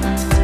Bye.